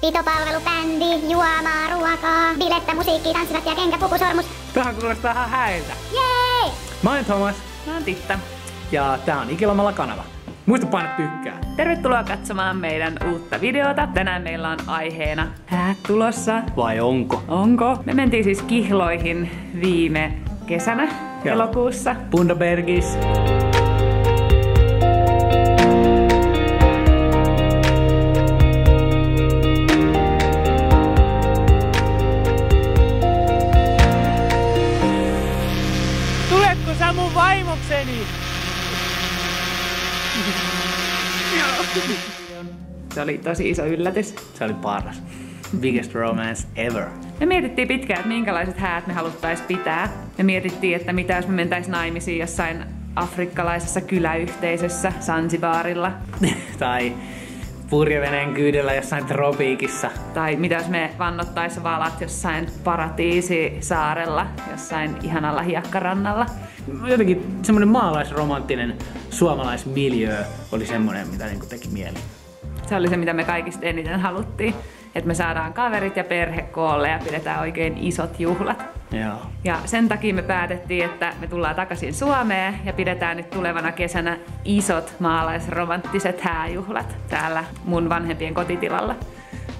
Pitopalvelu, bändi, juomaa, ruokaa, bilettä, musiikki, tanssivat ja kenkä, puku, sormus. Tähän kuulostaa ihan häiltä. Jee! Mä oon Thomas Mä oon Titta. ja tää on Ikilomalla kanava. Muista painaa tykkää. Tervetuloa katsomaan meidän uutta videota. Tänään meillä on aiheena häät tulossa. Vai onko? Onko? Me mentiin siis kihloihin viime kesänä Joo. elokuussa. Bundabergis. Se oli tosi iso yllätys. Se oli paras. Biggest romance ever. Me mietittiin pitkään, että minkälaiset häät me haluttais pitää. Me mietittiin, että mitä jos me mentäis naimisiin jossain afrikkalaisessa kyläyhteisössä Sansibaarilla. tai purjeveneen kyydellä jossain tropiikissa. Tai mitä jos me vannottais valat jossain paratiisisaarella, jossain ihanalla hiekkarannalla. Jotenkin semmonen maalaisromanttinen suomalaismiljö oli semmonen, mitä niinku teki mieli. Se oli se, mitä me kaikista eniten haluttiin. Että me saadaan kaverit ja perhe koolle ja pidetään oikein isot juhlat. Joo. Ja sen takia me päätettiin, että me tullaan takaisin Suomeen ja pidetään nyt tulevana kesänä isot maalaisromanttiset hääjuhlat täällä mun vanhempien kotitilalla.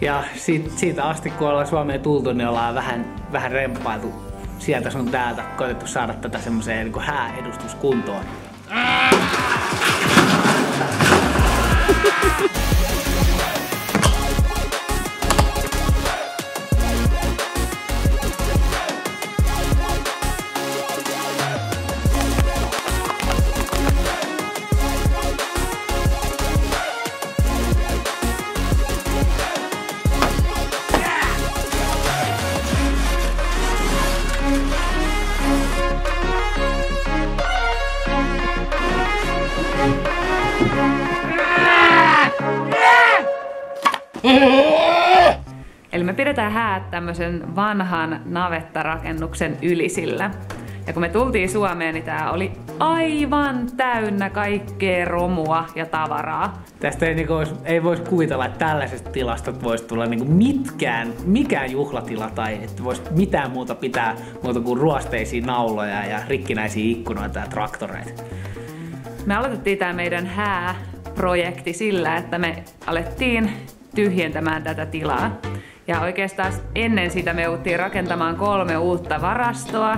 Ja siitä, siitä asti, kun ollaan Suomeen tultu, niin ollaan vähän, vähän remppailtu sieltä sun täältä, koitettu saada tätä semmoiseen niin hääedustuskuntoon. Eli me pidetään häät tämmöisen vanhan navettarakennuksen ylisillä. Ja kun me tultiin Suomeen, niin tää oli aivan täynnä kaikkea romua ja tavaraa. Tästä ei, niinku ei voisi kuvitella, että tällaisesta tilasta voisi tulla niinku mitkään, mikään juhlatila tai että voisi mitään muuta pitää muuta kuin ruosteisia nauloja ja rikkinäisiä ikkunoita ja traktoreita. Me aloitettiin tämä meidän hääprojekti sillä, että me alettiin tyhjentämään tätä tilaa. Ja oikeastaan ennen sitä me jouduttiin rakentamaan kolme uutta varastoa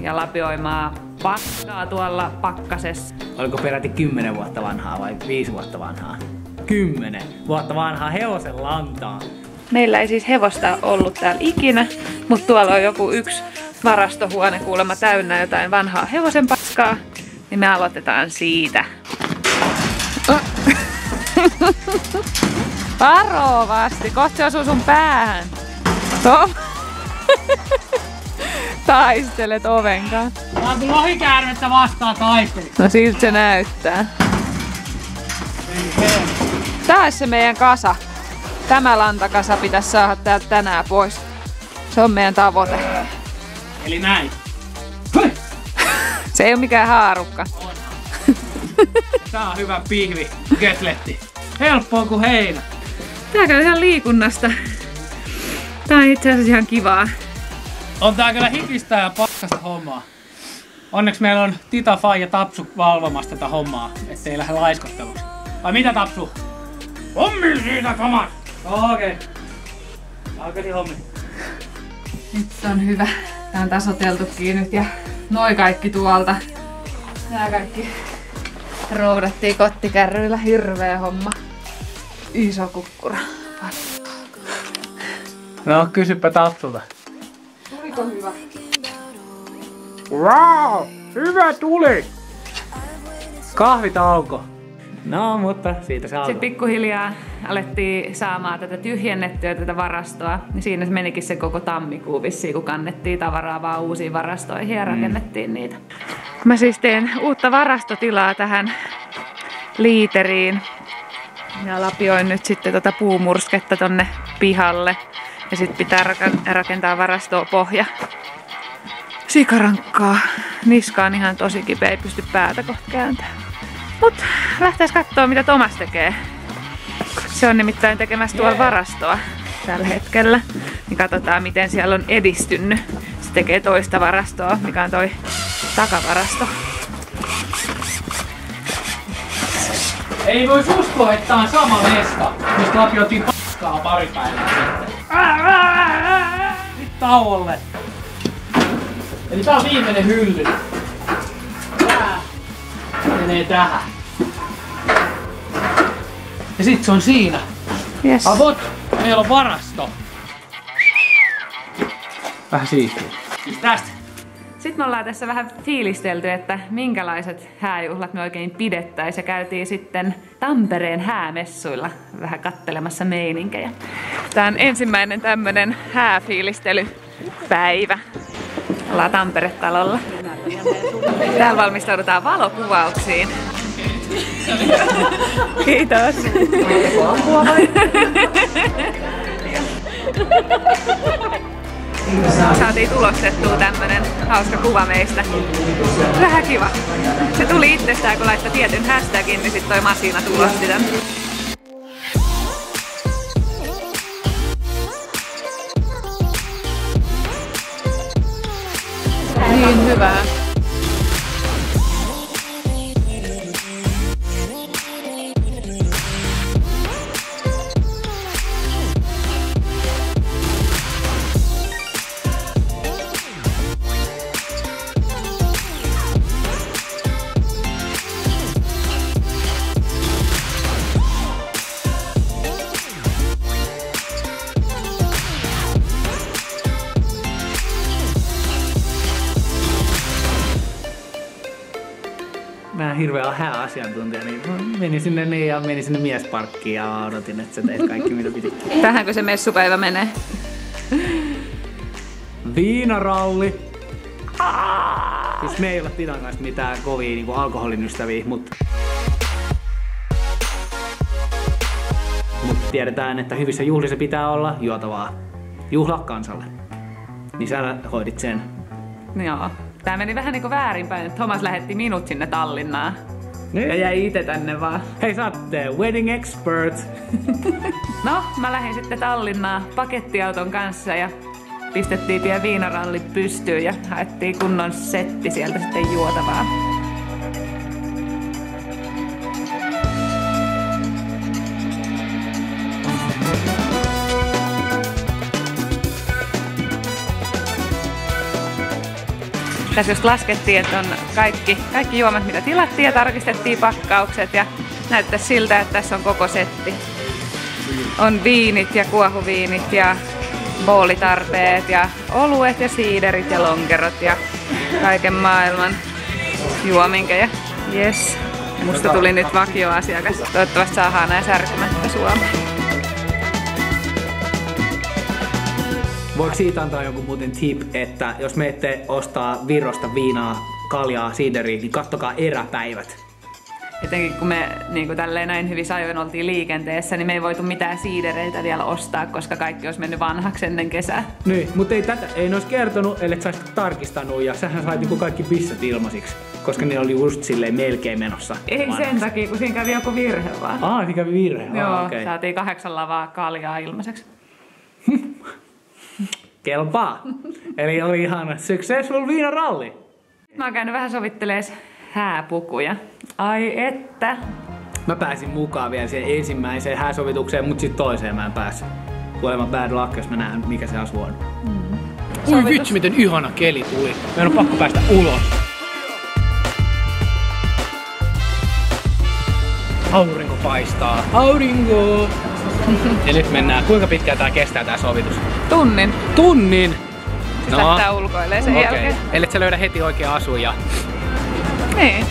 ja lapioimaan paskaa tuolla pakkasessa. Oliko peräti 10 vuotta vanhaa vai 5 vuotta vanhaa? 10 vuotta vanhaa hevosen lantaa. Meillä ei siis hevosta ollut täällä ikinä, mutta tuolla on joku yksi varastohuone kuulemma täynnä jotain vanhaa hevosen paskaa, niin me aloitetaan siitä. Varovasti, kohta se osuu sun päähän. Tom. Taistelet oven kanssa. Tää kun lohikäärmettä vastaan taisteli. No siltä se näyttää. Tää olisi se meidän kasa. Tämä lantakasa pitäisi saada täältä tänään pois. Se on meidän tavoite. Eli näin. Se ei ole mikään haarukka. Tää on hyvä pihvi, kötletti. Helppoa kuin heinä. Tää käy ihan liikunnasta. Tää on itse asiassa ihan kivaa. On tää kyllä hikistä ja pakkasta hommaa. Onneksi meillä on Tita, Fai ja Tapsu valvomassa tätä hommaa, ettei lähde laiskotteluksi. Vai mitä Tapsu? Hommi siitä, Thomas! Okei. Okay. Alkasi hommi. Nyt on hyvä. Tää on tasoteltukin nyt ja noi kaikki tuolta. Nää kaikki roudattiin kottikärryillä. Hirveä homma. Iso kukkura. No, kysypä Tapsulta. Tuliko hyvä? Wow! Hyvä tuli! Kahvitauko. No, mutta siitä se alkoi. Sitten pikkuhiljaa alettiin saamaan tätä tyhjennettyä tätä varastoa. Niin siinä se menikin se koko tammikuu vissiin, kun kannettiin tavaraa vaan uusiin varastoihin ja rakennettiin niitä. Mä siis teen uutta varastotilaa tähän liiteriin. Ja lapioin nyt sitten tätä puumursketta tonne pihalle. Ja sitten pitää rakentaa varastoa pohja. Sikarankkaa. Niska on ihan tosi kipeä, ei pysty päätä kohta kääntämään. Mut lähtes kattoo mitä Tomas tekee. Se on nimittäin tekemässä tuolla varastoa. tällä hetkellä. Niin katsotaan miten siellä on edistynyt. Se tekee toista varastoa, mikä on toi takavarasto. Ei voi uskoa, että tää on sama lesta, mistä lapioitiin paskaa pari päivää sitten. Nyt tauolle. Eli tää on viimeinen hylly. Tää menee tähän. Ja sit se on siinä. Yes. Avot, meillä on varasto. Vähän siistiä. Tästä. Sitten me ollaan tässä vähän fiilistelty, että minkälaiset hääjuhlat me oikein pidettäisiin ja käytiin sitten Tampereen häämessuilla vähän kattelemassa meininkejä. Tämä on ensimmäinen tämmönen hääfiilistelypäivä. Ollaan Tampere-talolla. Täällä valmistaudutaan valokuvauksiin. Kiitos. Saatiin tulostettua tämmönen hauska kuva meistä. Vähän kiva. Se tuli itsestään, kun laittoi tietyn hashtagin, niin sit toi Masina tulosti tän. Niin hyvää. Mä en hirveä hääasiantuntija, niin menin sinne niin ja menin sinne miesparkkiin ja odotin, että sä teit kaikki mitä piti. Tähänkö se messupäivä menee? Viinaralli. Siis me ei olla Titan kanssa mitään kovia niin alkoholin ystäviä, mutta Mut tiedetään, että hyvissä juhlissa pitää olla juotavaa. Juhla kansalle. Niin sä hoidit sen. Joo. Tää meni vähän niinku väärinpäin. Thomas lähetti minut sinne Tallinnaan. Niin. Ja jäi itse tänne vaan. Hei, sä oot wedding expert. No, mä lähdin sitten Tallinnaan pakettiauton kanssa ja pistettiin pian viinaralli pystyyn ja haettiin kunnon setti sieltä sitten juotavaa. Tässä just laskettiin, että on kaikki, kaikki juomat, mitä tilattiin ja tarkistettiin pakkaukset ja näyttäisi siltä, että tässä on koko setti. On viinit ja kuohuviinit ja boolitarpeet ja oluet ja siiderit ja lonkerot ja kaiken maailman juominkeja. Yes. Musta tuli nyt vakioasiakas. Toivottavasti saadaan näin särkymättä Suomeen. Voiko siitä antaa jonkun muuten tip, että jos me ette ostaa Virosta viinaa, kaljaa, siideriä, niin kattokaa eräpäivät. Etenkin kun me niin kuin tälleen näin hyvin ajoin oltiin liikenteessä, niin me ei voitu mitään siidereitä vielä ostaa, koska kaikki olisi mennyt vanhaksi ennen kesää. Niin, mutta ei tätä, ei ne olisi kertonut, ellei sä olisit tarkistanut ja sähän sait niinku kaikki pissat ilmaisiksi. Koska ne oli just silleen melkein menossa. Ei vanhaksi. sen takia, kun siinä kävi joku virhe vaan. Aa, siinä kävi virhe. Joo, okei. saatiin kahdeksan lavaa kaljaa ilmaiseksi. Kelpaa. Eli oli ihan successful viinaralli. Mä oon käynyt vähän sovittelees hääpukuja. Ai että. Mä pääsin mukaan vielä siihen ensimmäiseen hääsovitukseen, mutta sitten toiseen mä en päässyt. Kuulemma bad luck, jos mä näen, mikä se asu on. Ui vitsi, miten ihana keli tuli. Meidän on pakko päästä ulos. Aurinko paistaa. Aurinko! Ja nyt mennään. Kuinka pitkään tää kestää tää sovitus? Tunnin. Tunnin! Siis lähtää ulkoilemaan sen okei. jälkeen. Ellet sä löydä heti oikea asuja. Niin.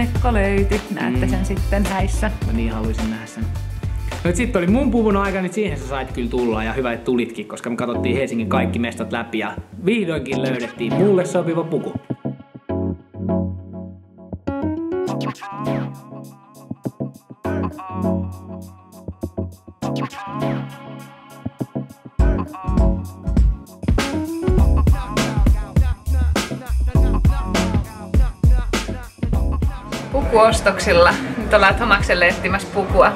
Mekko löytyi. Näette sen sitten häissä. Mä niin haluaisin nähdä sen. No sitten oli mun puvun aika, niin siihen sä sait kyllä tulla ja hyvä, että tulitkin, koska me katsottiin Helsingin kaikki mestat läpi ja vihdoinkin löydettiin mulle sopiva puku. Pukuostoksilla. Nyt ollaan Tomakselle etsimässä pukua.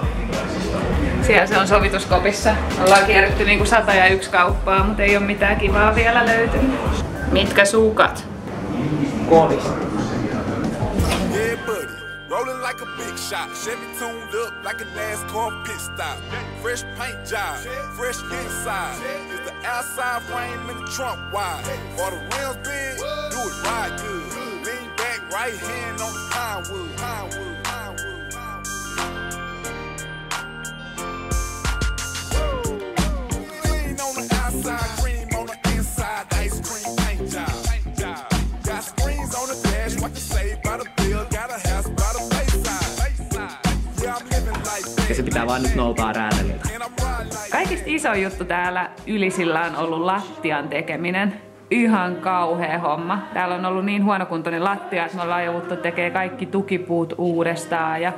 Siellä se on sovituskopissa. Ollaan kierretty niinku sata ja yksi kauppaa, mutta ei ole mitään kivaa vielä löytynyt. Mitkä. Yeah, buddy. Rolling like a big shot. Chevy tuned up like a NASCAR pit stop. Fresh paint job, fresh inside. Is the outside frame in the trunk wide? Or the rims big? Do it right good. Lean back, right hand on the pine wood. Pine wood. Pine wood. Clean on the outside, cream on the inside. Ice cream paint job. Paint job. Got screens on the dash, what you say by the bill. Got a house by the bayside. Yeah, I'm living like Ja se pitää vaan nyt noutaa räätäliltä. Kaikista iso juttu täällä Ylisillä on ollut lattian tekeminen. Ihan kauhea homma. Täällä on ollut niin huonokuntoinen lattia, että me ollaan jouduttu tekemään kaikki tukipuut uudestaan ja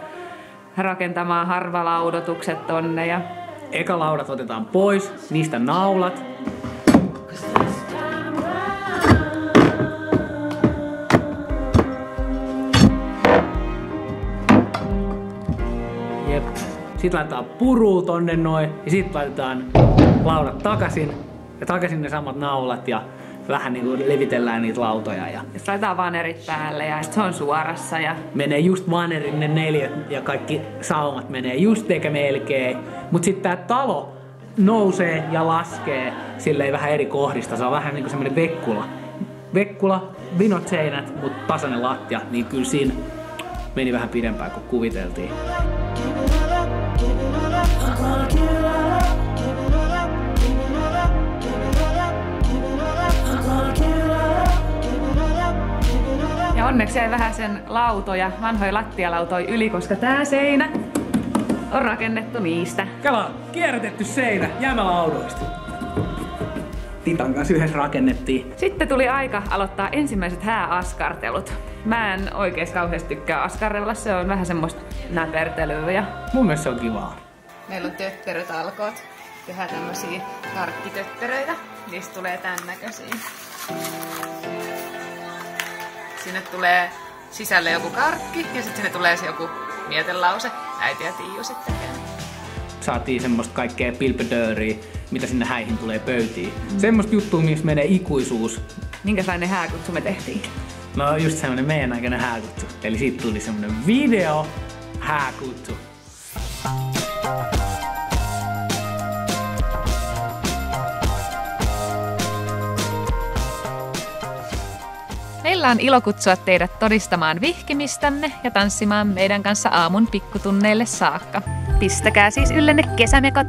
rakentamaan harvalaudotukset tonne. Ja Eka laudat otetaan pois, niistä naulat. Jep. Sitten laitetaan puruu tonne noin ja sitten laitetaan laudat takaisin ja takaisin ne samat naulat ja vähän niin kuin levitellään niitä lautoja ja sitten laitetaan vanerit päälle ja se on suorassa. Ja menee just vanerin ne neljät ja kaikki saumat menee just eikä melkein. Mut sitten tää talo nousee ja laskee silleen vähän eri kohdista. Se on vähän niinku semmonen vekkula. Vekkula, vinot seinät, mut tasainen lattia, niin kyllä siinä meni vähän pidempään kuin kuviteltiin. Ja onneksi jäi vähän sen lautoja, vanhoja lattialautoja yli, koska tää seinä on rakennettu niistä. Kela, kierrätetty seinä jäämälaudoista. Titan kanssa yhdessä rakennettiin. Sitten tuli aika aloittaa ensimmäiset hääaskartelut. Mä en oikeesti kauheasti tykkää askarrella, se on vähän semmoista näpertelyä. Ja Mun mielestä se on kivaa. meillä on tötterötalkoot. Tehdään tämmösiä karkkitötteröitä. Niistä tulee tän näköisiä. Sinne tulee sisälle joku karkki ja sitten sinne tulee se joku mietelause. Äiti ja Tiiu sitten saatiin semmoista kaikkea pilpedööriä, mitä sinne häihin tulee pöytiin. Semmoista juttua, missä menee ikuisuus. Minkälainen hääkutsu me tehtiin? No just semmonen meidän näköinen hääkutsu. Eli siitä tuli semmonen video hääkutsu. Meillä on ilo kutsua teidät todistamaan vihkimistämme ja tanssimaan meidän kanssa aamun pikkutunneille saakka. Pistäkää siis yllenne kesämekot,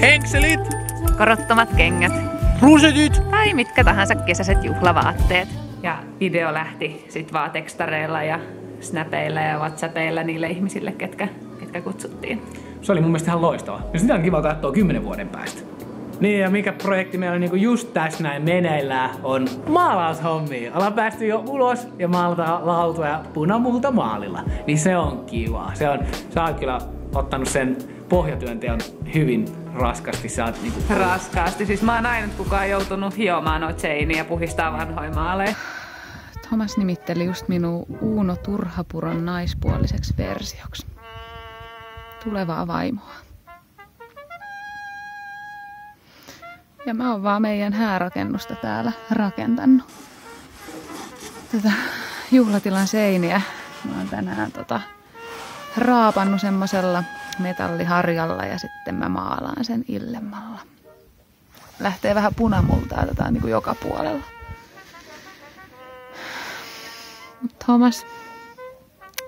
Henkselit! korottomat kengät Rusetit! tai mitkä tahansa kesäiset juhlavaatteet. Ja video lähti sit vaan tekstareilla ja snapeilla ja whatsappeilla niille ihmisille, ketkä, ketkä kutsuttiin. Se oli mun mielestä ihan loistava. Ja sitä on kiva katsoa kymmenen vuoden päästä. Niin ja mikä projekti meillä on niinku just tässä näin meneillään on maalaushommia. Ollaan päästy jo ulos ja maalata lautoja punamulta maalilla. Niin se on kiva. Se on, sä oot kyllä ottanut sen pohjatyönteon hyvin raskasti. Sä oot niinku Raskaasti. Siis mä oon ainut kukaan joutunut hiomaan noita seiniä ja puhistaa vanhoja maaleja. Thomas nimitteli just minun Uuno Turhapuron naispuoliseksi versioksi. Tulevaa vaimoa. Ja mä oon vaan meidän häärakennusta täällä rakentanut. Tätä juhlatilan seiniä mä oon tänään tota, raapannut semmosella metalliharjalla ja sitten mä maalaan sen illemmalla. Lähtee vähän punamultaa tätä niin kuin joka puolella. Mutta Thomas,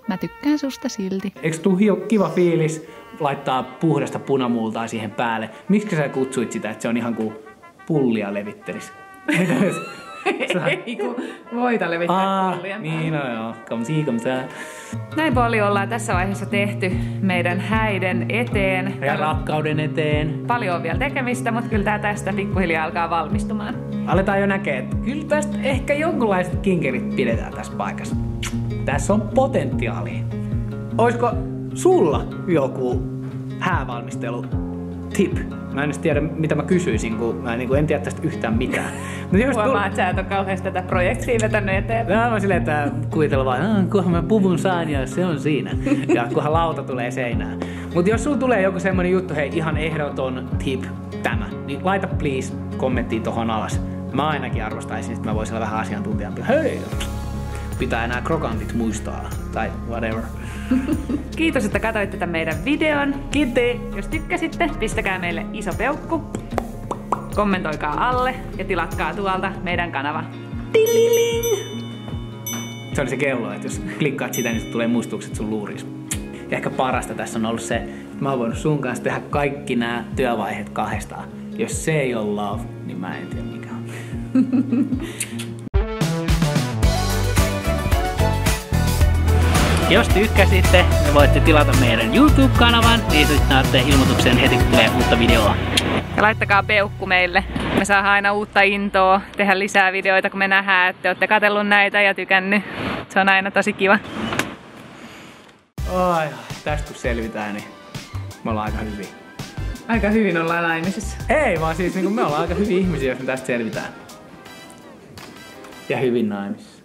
mä tykkään susta silti. Eikö tuu kiva fiilis laittaa puhdasta punamultaa siihen päälle? Miksi sä kutsuit sitä, että se on ihan kuin pullia levittelis? Ei kun voita levittää Ah, pullia. niin no joo. Kom si, kom sä. Näin paljon ollaan tässä vaiheessa tehty meidän häiden eteen. Ja rakkauden eteen. Paljon on vielä tekemistä, mutta kyllä tää tästä pikkuhiljaa alkaa valmistumaan. Aletaan jo näkee, että kyllä tästä ehkä jonkunlaiset kinkerit pidetään tässä paikassa. Tässä on potentiaalia. Oisko sulla joku häävalmistelu tip? Mä en edes tiedä, mitä mä kysyisin, kun mä en, niin kuin en tiedä tästä yhtään mitään. Mutta jos Huomaa, että sä et ole kauheasti tätä projektia vetänyt eteenpäin. No, mä silleen, että kuvitella vaan, "Ah, kunhan mä puvun saan ja se on siinä. Ja kunhan lauta tulee seinään. Mutta jos sulla tulee joku semmonen juttu, hei ihan ehdoton tip tämä, niin laita please kommenttiin tohon alas. Mä ainakin arvostaisin, että mä voisin olla vähän asiantuntijampi. Hei, pitää enää krokantit muistaa. Tai whatever. Kiitos, että katsoitte tätä meidän videon. Kiitti! Jos tykkäsitte, pistäkää meille iso peukku. Kommentoikaa alle ja tilatkaa tuolta meidän kanava. Se oli se kello, että jos klikkaat sitä, niin tulee muistutukset sun luuriin. Ja ehkä parasta tässä on ollut se, että mä oon voinut sun kanssa tehdä kaikki nämä työvaiheet kahdestaan. Jos se ei ole love, niin mä en tiedä mikä on. Jos tykkäsitte, niin voitte tilata meidän YouTube-kanavan, niin sitten saatte ilmoituksen heti, kun tulee uutta videoa. Ja laittakaa peukku meille. Me saadaan aina uutta intoa tehdä lisää videoita, kun me nähdään, että te olette katsellut näitä ja tykännyt. Se on aina tosi kiva. Ai, tästä kun selvitään, niin me ollaan aika hyviä. Aika hyvin ollaan naimisissa. Ei, vaan siis niin me ollaan aika hyviä ihmisiä, jos me tästä selvitään. Ja hyvin naimisissa.